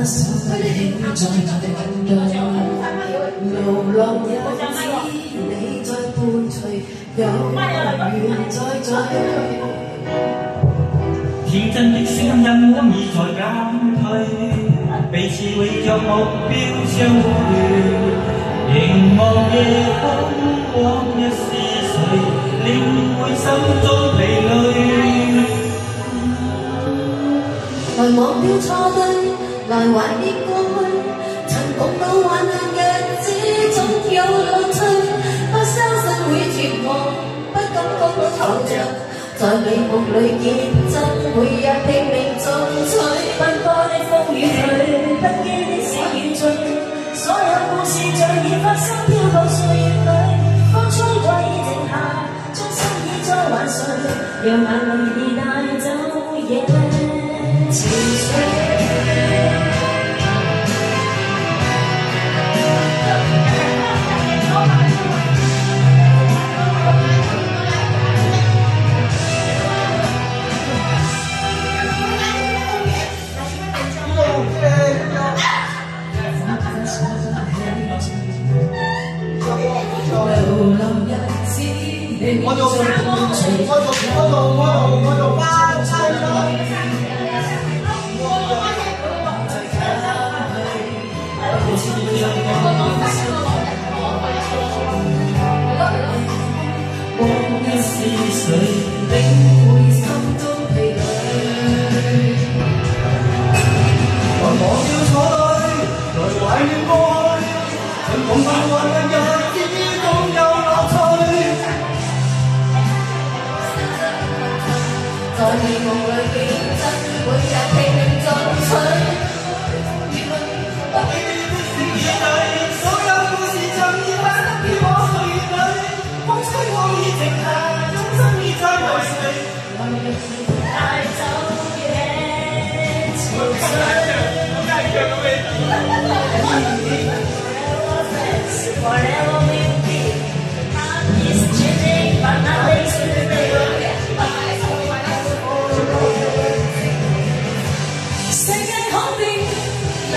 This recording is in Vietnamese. ta xưa phải hình trời trời thân đời Ngầu lòng nhau chỉ lấy trời tuôn trời Gầu nguyện trời trời Thiên 真的聲音因已在減退，彼此永有目標相呼喚。凝望夜空，往日是誰，領會心中疲累。來忘掉初登。来怀念过去，曾共度患难日子，总有乐趣。不相信会绝望，不甘孤独躺着，在美梦里见证，每日拼命进取。奔波的风雨里，奔波的喜悦中，所有故事像已发生，飘过岁月里，风吹过已静下，将心意再还谁？让眼泪已带走夜憔悴。我就我就我就我就我就翻妻啦。水，領會心中疲累。還忘掉錯對，來懷念過去，想講翻温一。在夢裏競爭，每日拼命爭取。Whatever we